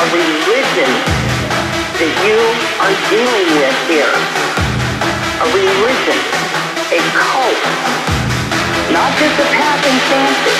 a religion that you are dealing with here. A religion, a cult, not just a passing fancy.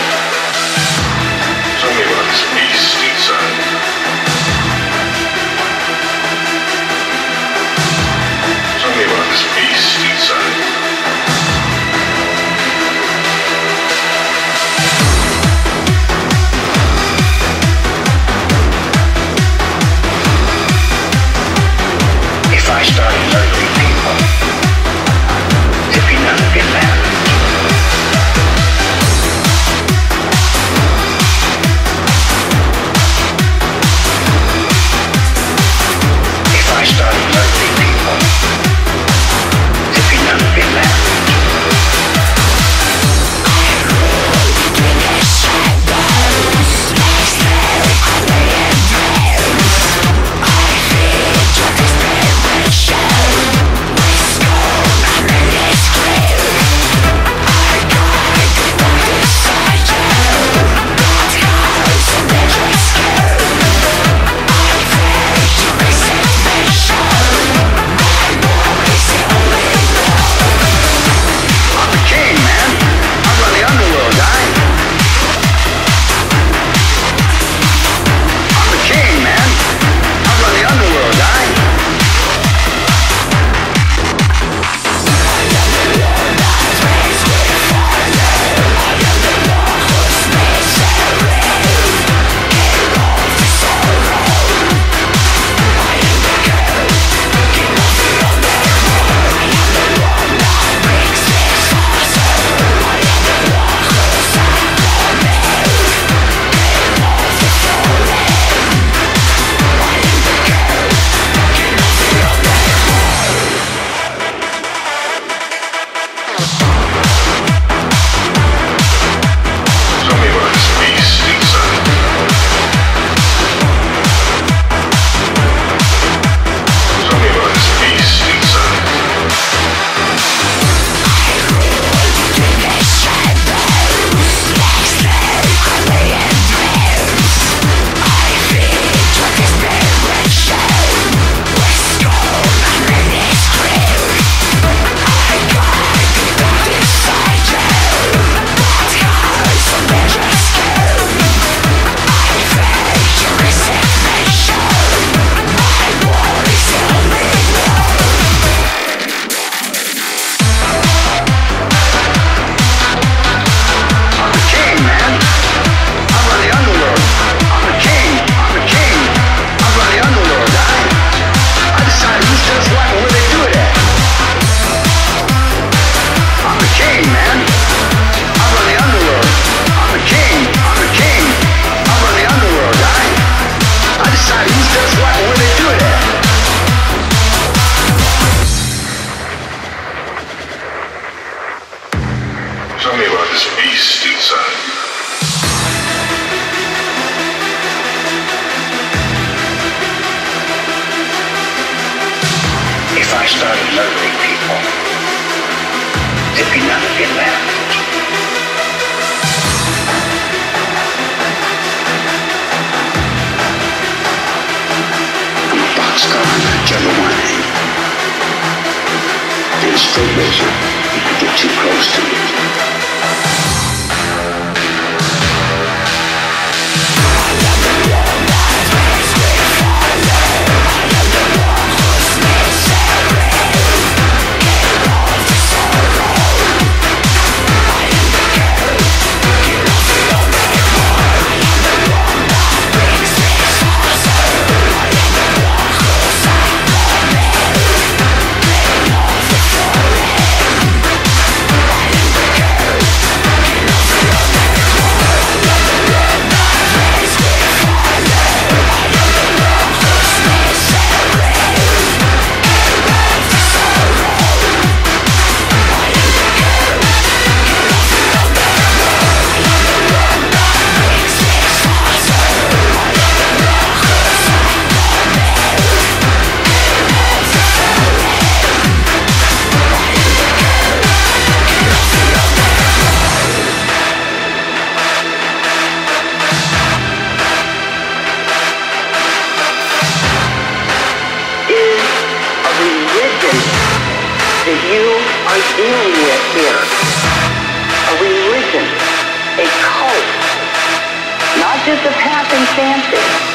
started murdering people. It could not I'm a Boxcar on General Wine. And straight razor, you get too close to me. You are dealing with here. A religion, a cult, not just a passing fancy.